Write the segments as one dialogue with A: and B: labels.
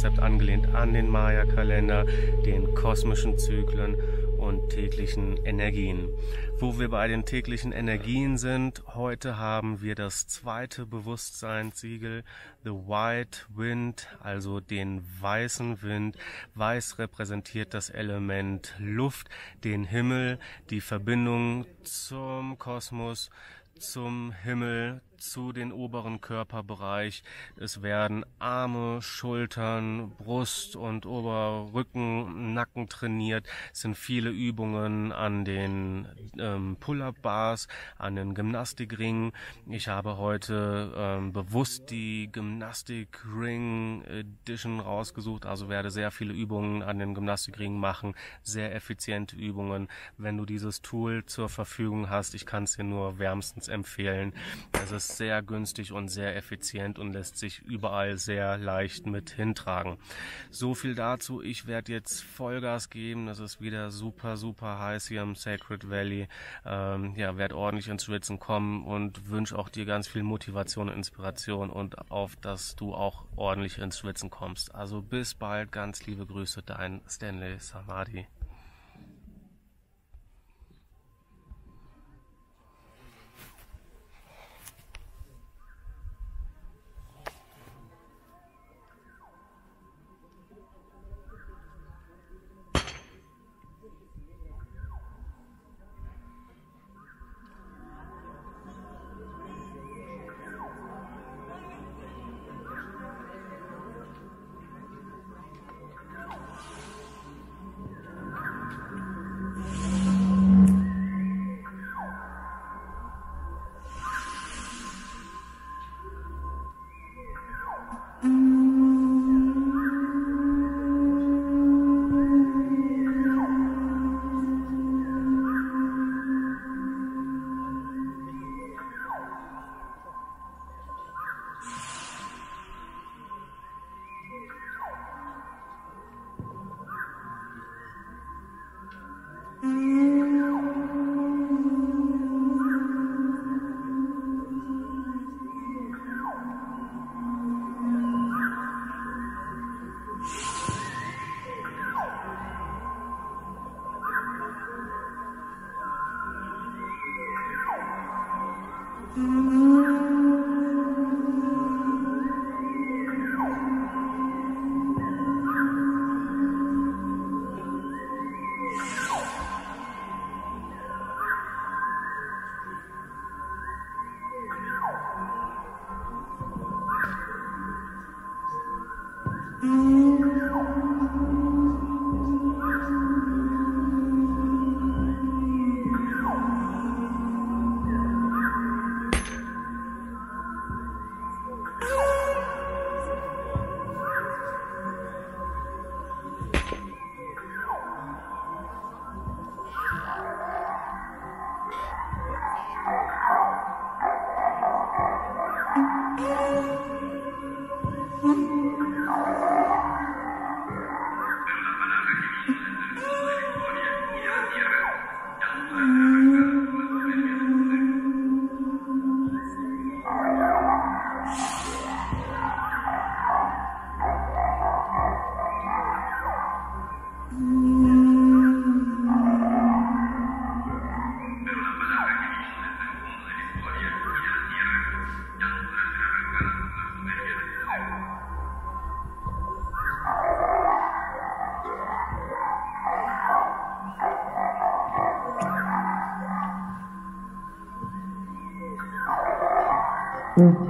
A: Konzept angelehnt an den Maya-Kalender, den kosmischen Zyklen und täglichen Energien. Wo wir bei den täglichen Energien sind, heute haben wir das zweite Bewusstseinssiegel, The White Wind, also den weißen Wind. Weiß repräsentiert das Element Luft, den Himmel, die Verbindung zum Kosmos, zum Himmel, zu den oberen Körperbereich. Es werden Arme, Schultern, Brust und Oberrücken, Nacken trainiert. Es sind viele Übungen an den ähm, Pull-up-Bars, an den Gymnastikringen. Ich habe heute ähm, bewusst die Gymnastik-Ring Edition rausgesucht, also werde sehr viele Übungen an den Gymnastikringen machen, sehr effiziente Übungen. Wenn du dieses Tool zur Verfügung hast, ich kann es dir nur wärmstens empfehlen. Es ist sehr günstig und sehr effizient und lässt sich überall sehr leicht mit hintragen. So viel dazu. Ich werde jetzt Vollgas geben. Es ist wieder super, super heiß hier im Sacred Valley. Ähm, ja, werde ordentlich ins Schwitzen kommen und wünsche auch dir ganz viel Motivation und Inspiration und auf, dass du auch ordentlich ins Schwitzen kommst. Also bis bald. Ganz liebe Grüße, dein Stanley Samadhi.
B: Mm-hmm.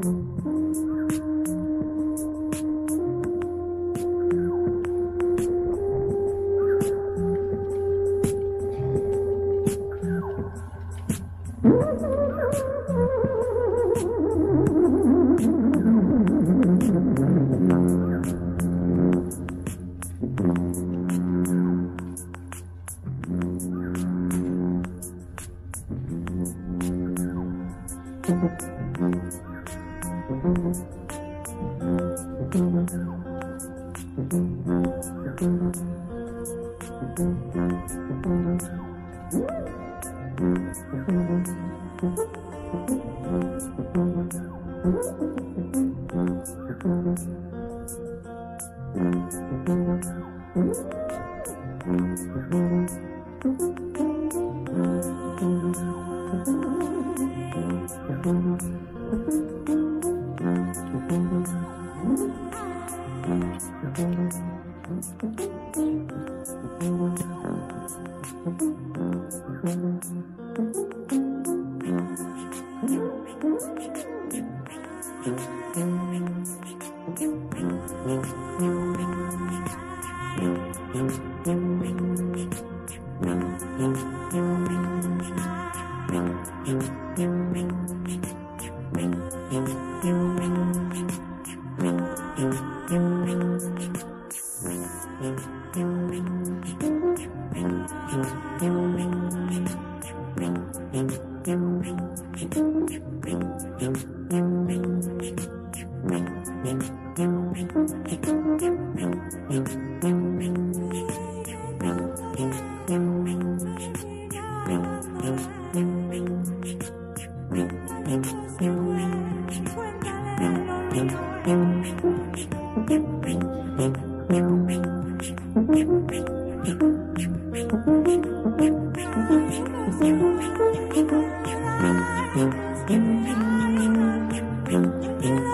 B: Música Thank you.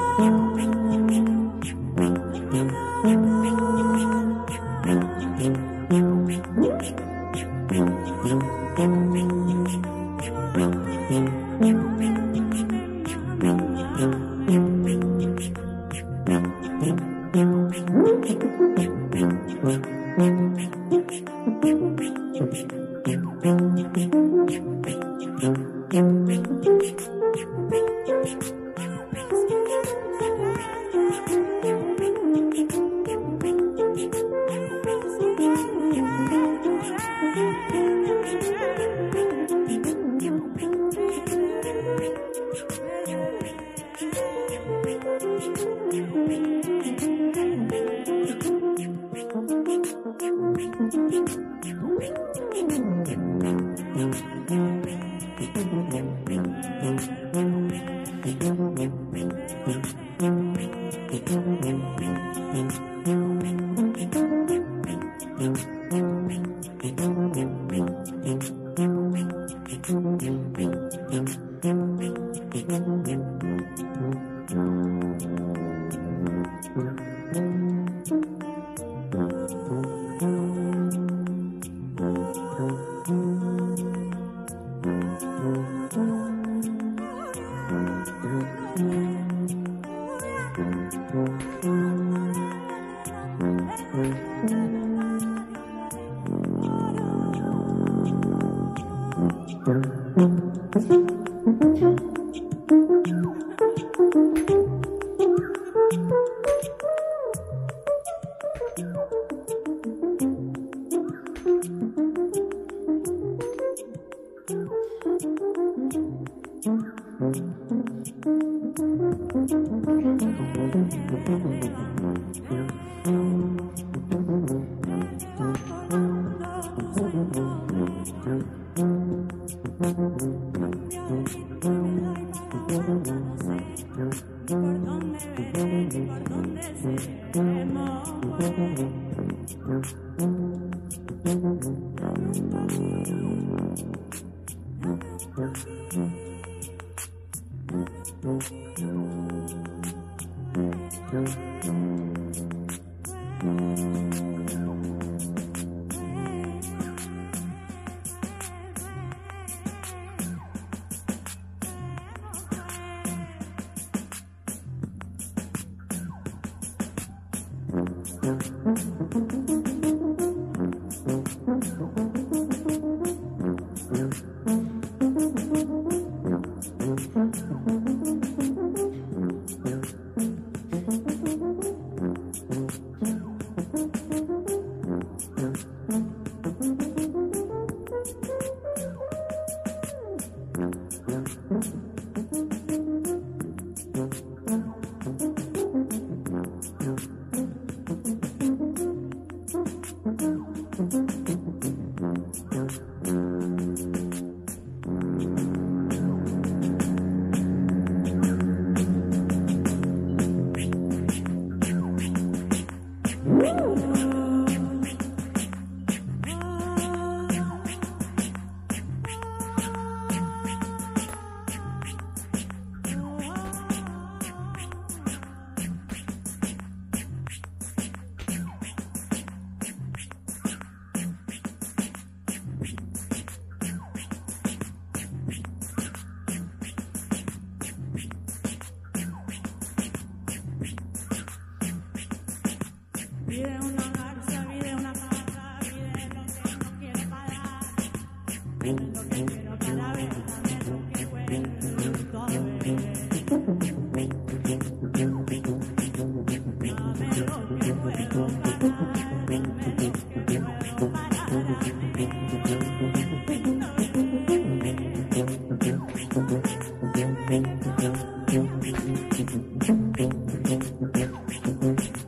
B: Thank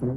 B: you.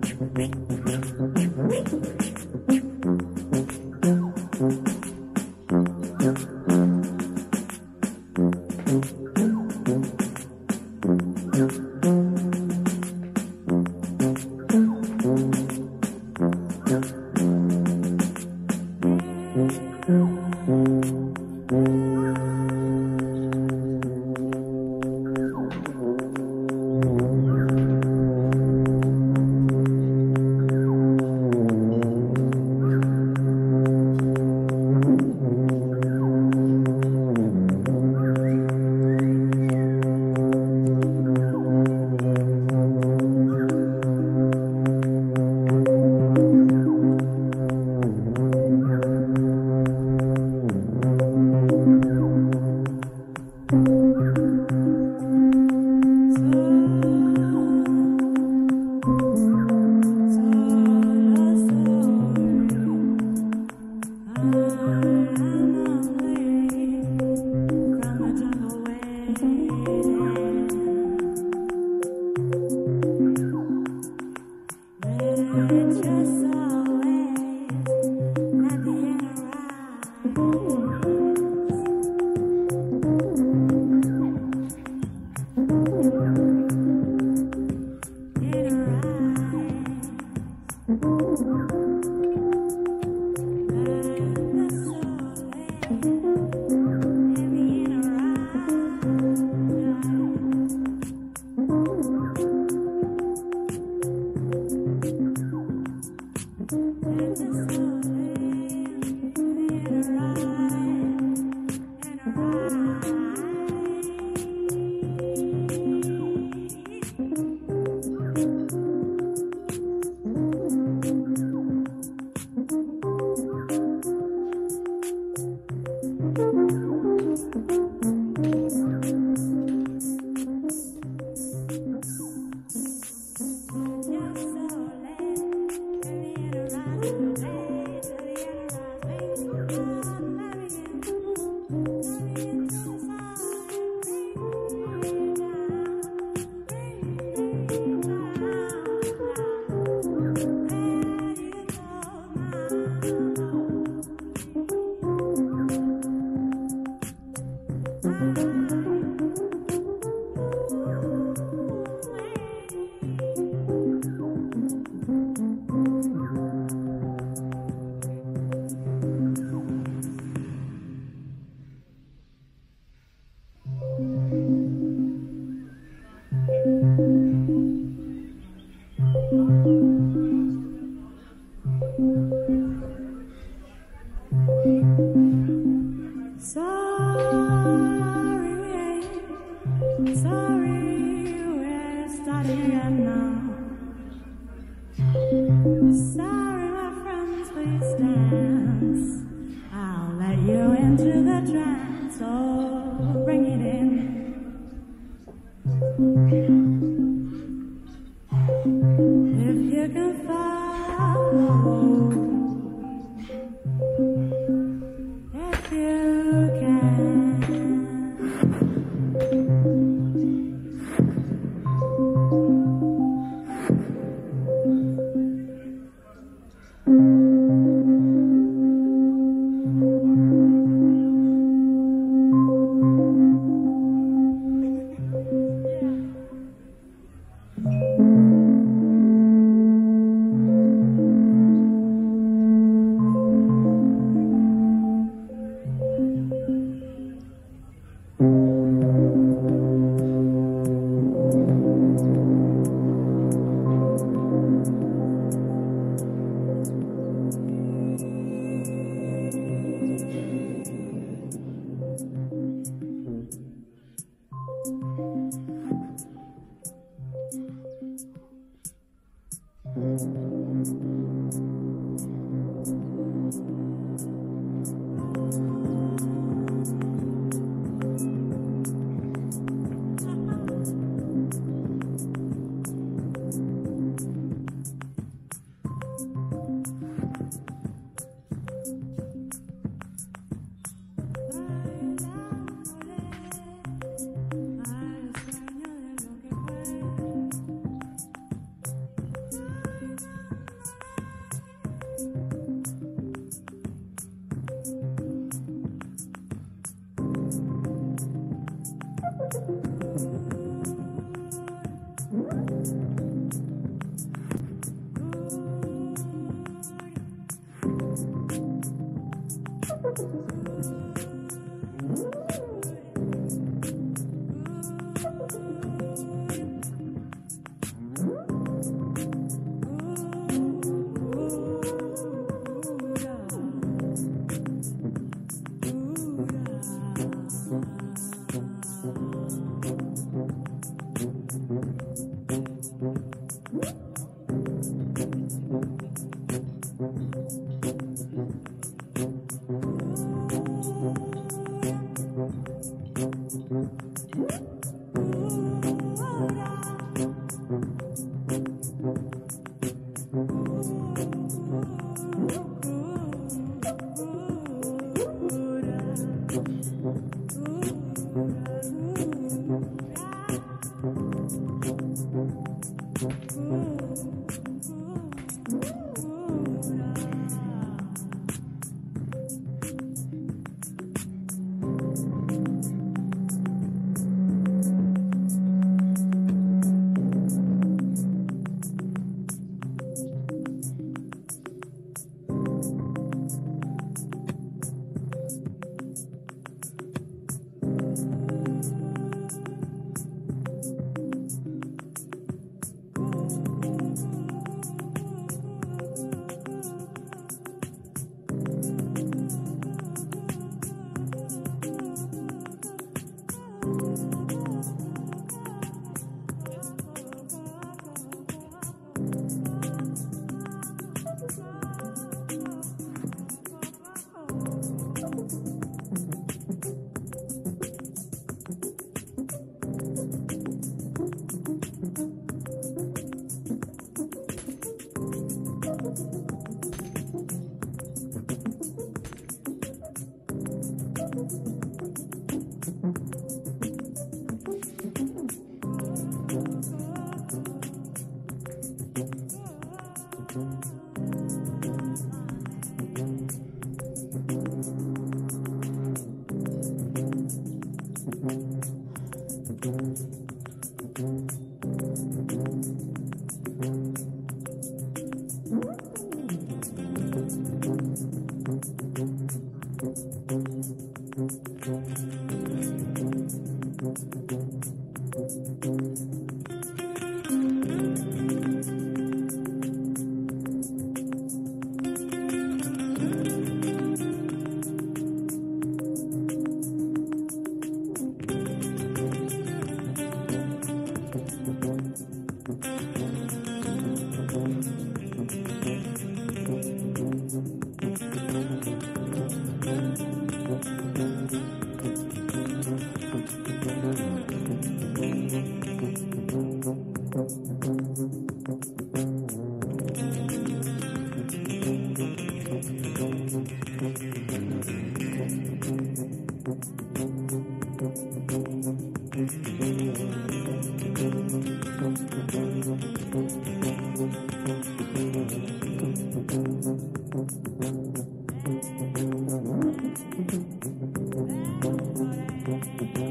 B: Thank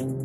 B: you.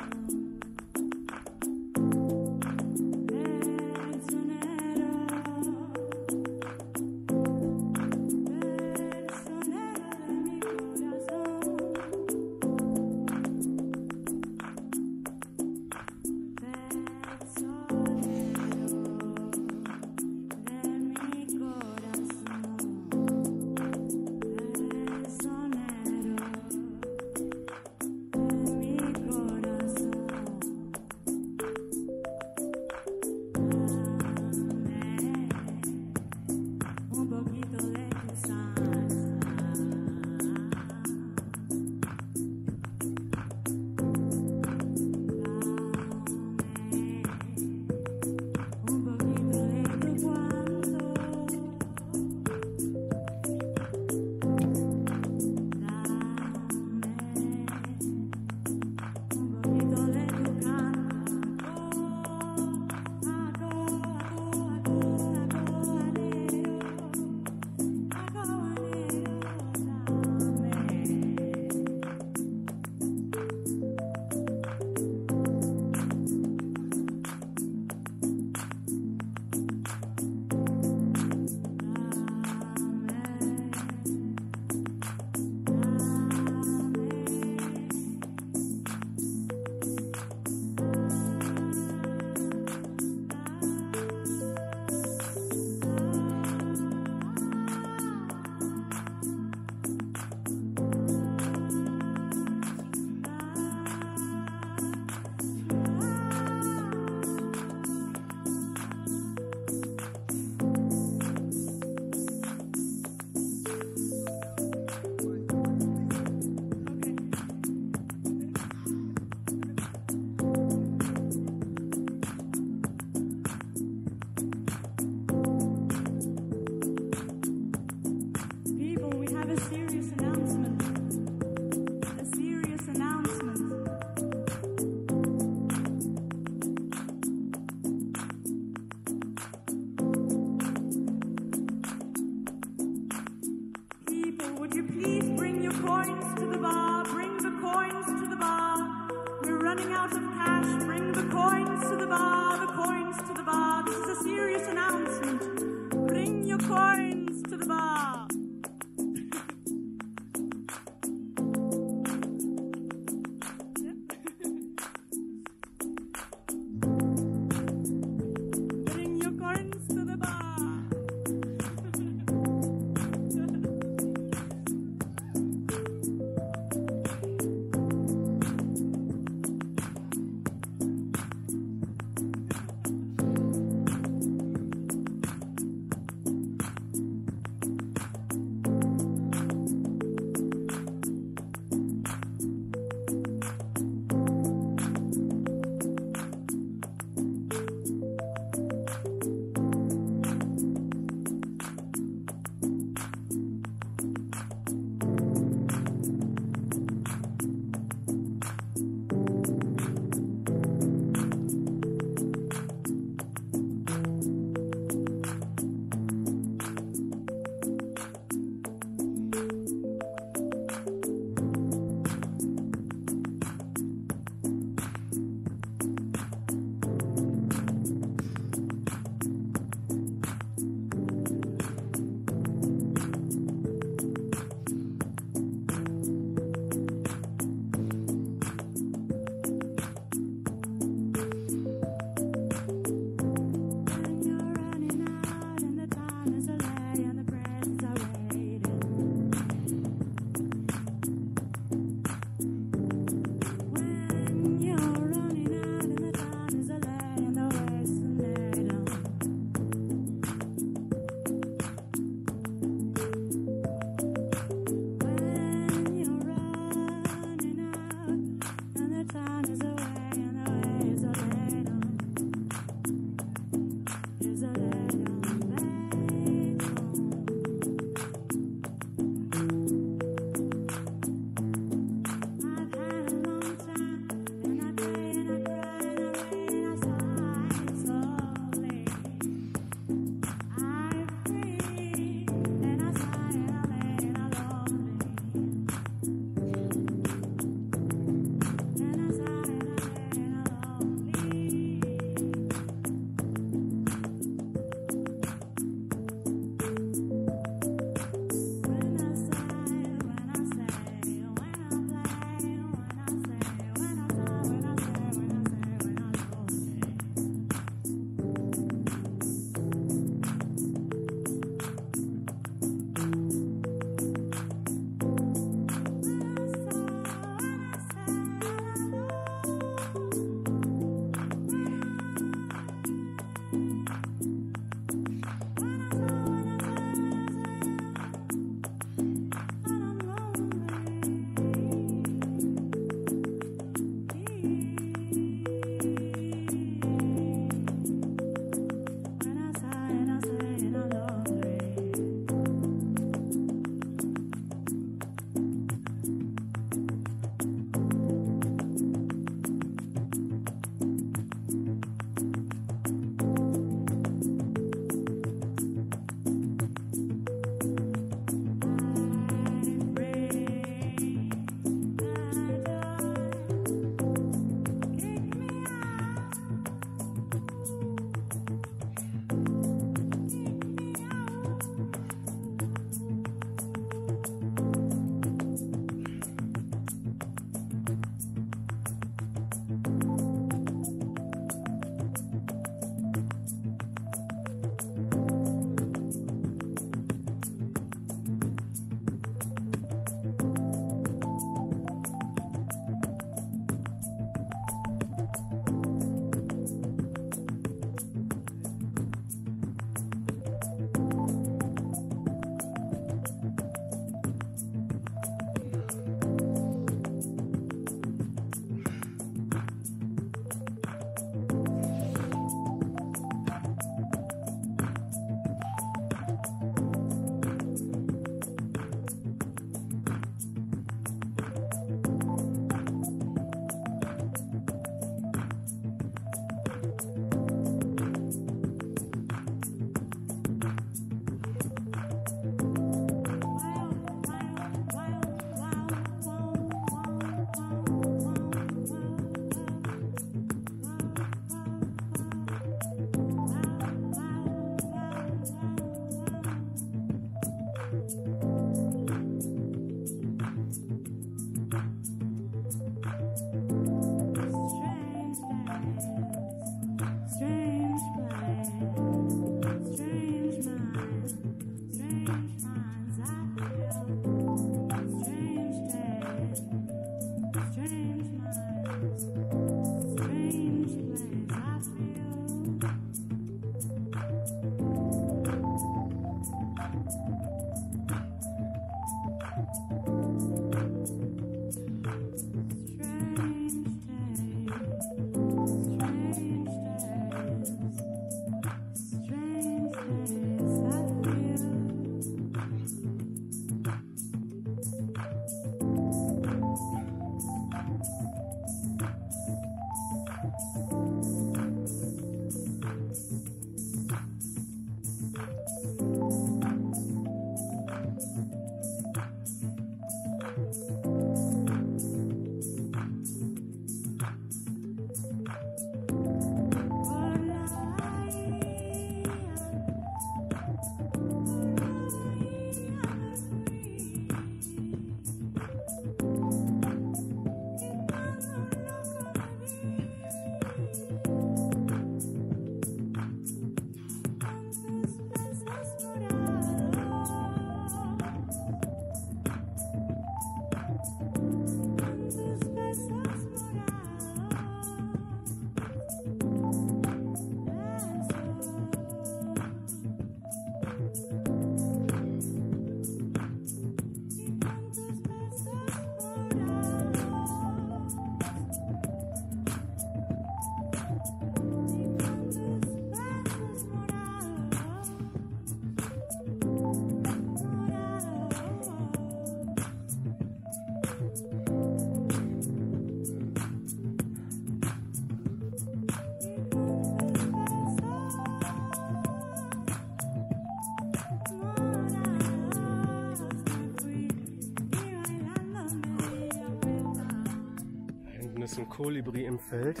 A: Kolibri im Feld.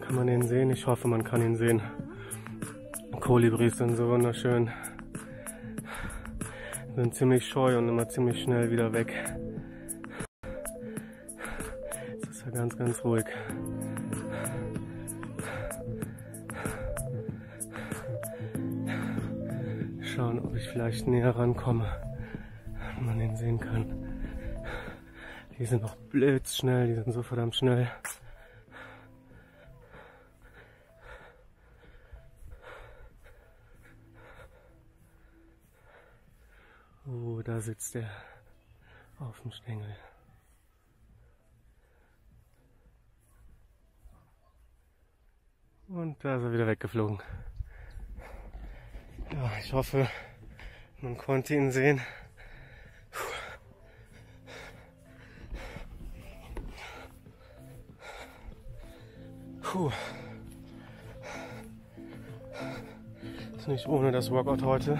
A: Kann man den sehen? Ich hoffe, man kann ihn sehen. Kolibris sind so wunderschön. Sind ziemlich scheu und immer ziemlich schnell wieder weg. Es ist ja ganz, ganz ruhig. Schauen, ob ich vielleicht näher rankomme, wenn man den sehen kann. Die sind noch blitzschnell, die sind so verdammt schnell. Oh, da sitzt er auf dem Stängel. Und da ist er wieder weggeflogen. Ja, ich hoffe, man konnte ihn sehen. Puh. Ist nicht ohne das Workout heute.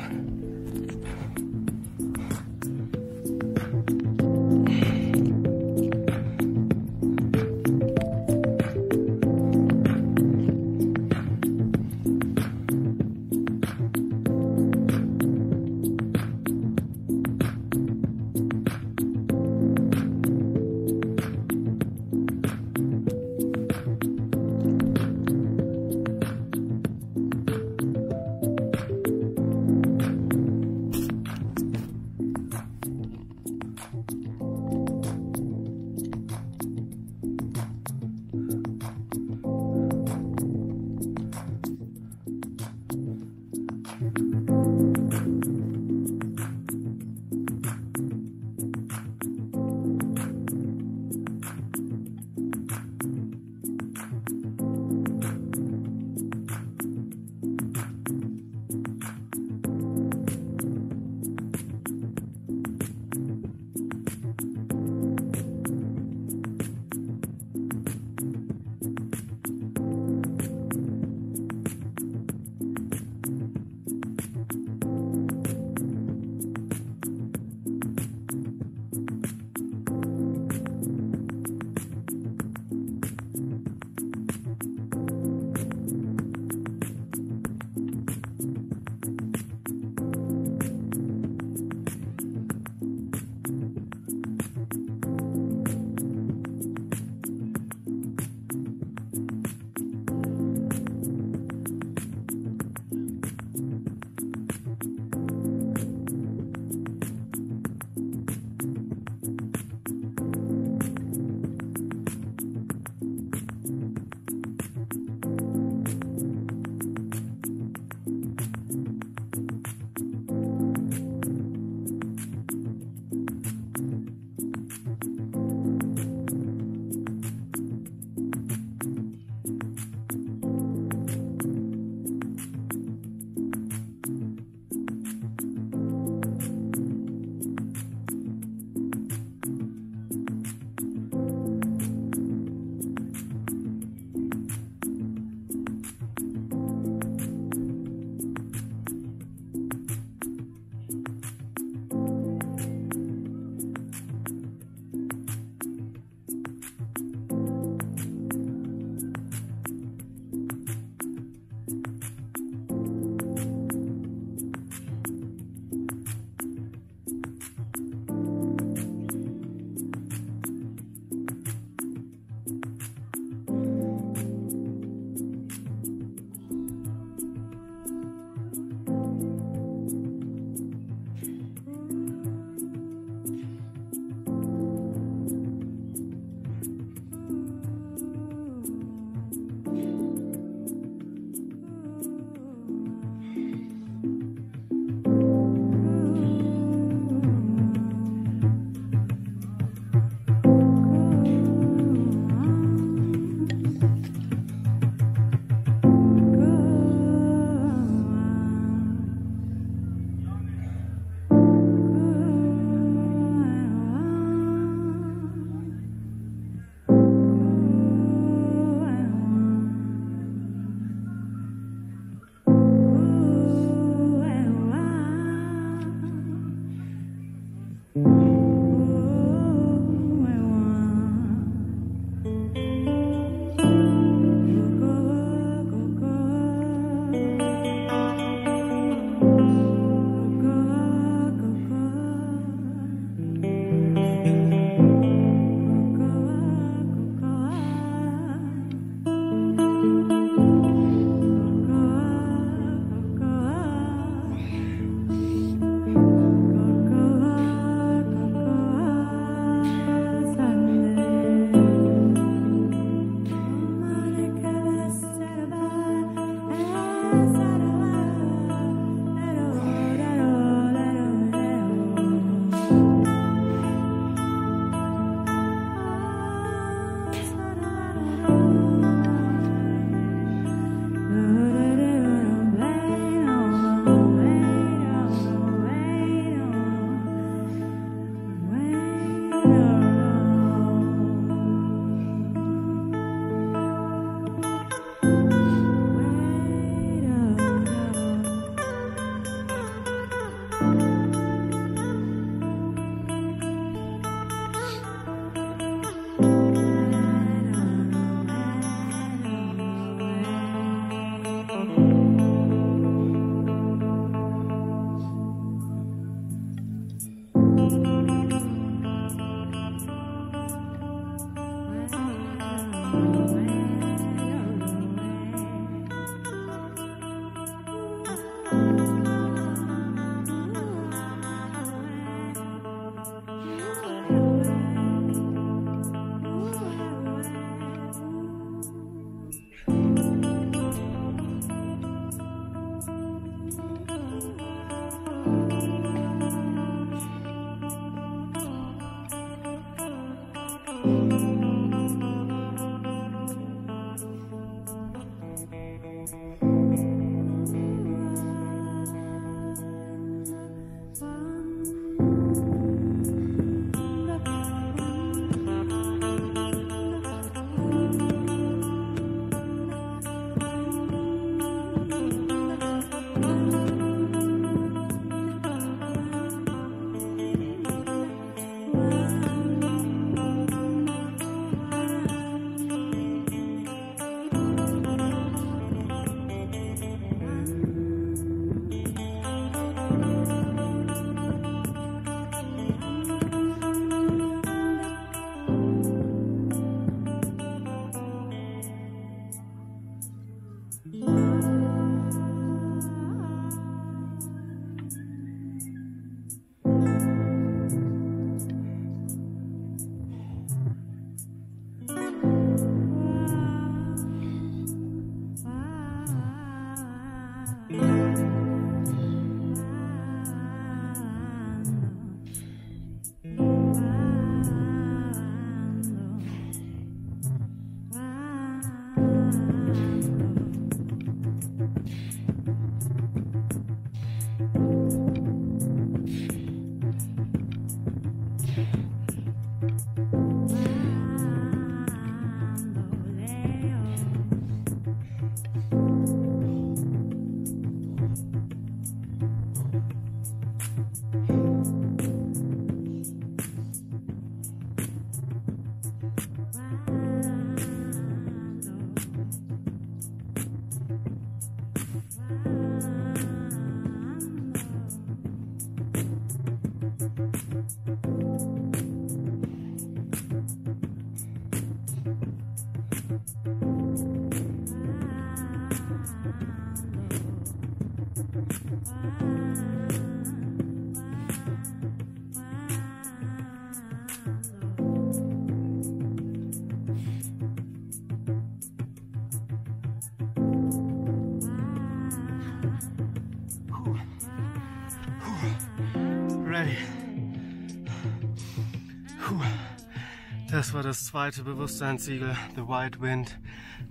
A: Das zweite Bewusstseinssiegel, The White Wind,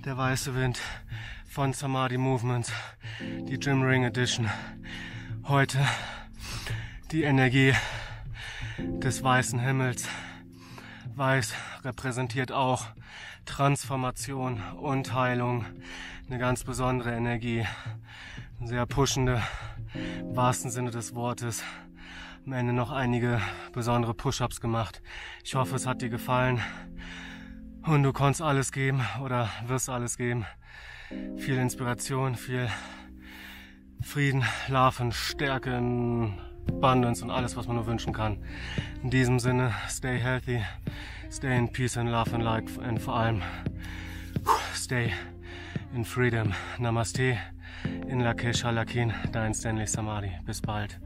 A: der weiße Wind von Samadhi Movements, die Jim Ring Edition. Heute die Energie des weißen Himmels. Weiß repräsentiert auch Transformation und Heilung. Eine ganz besondere Energie. Eine sehr pushende, im wahrsten Sinne des Wortes am Ende noch einige besondere Push-ups gemacht. Ich hoffe, es hat dir gefallen und du konntest alles geben oder wirst alles geben. Viel Inspiration, viel Frieden, Larven, Stärke, Abundance und alles, was man nur wünschen kann. In diesem Sinne, stay healthy, stay in peace and love and light und vor allem stay in freedom. Namaste, in Lakesh Halakin, dein Stanley Samadhi. Bis bald.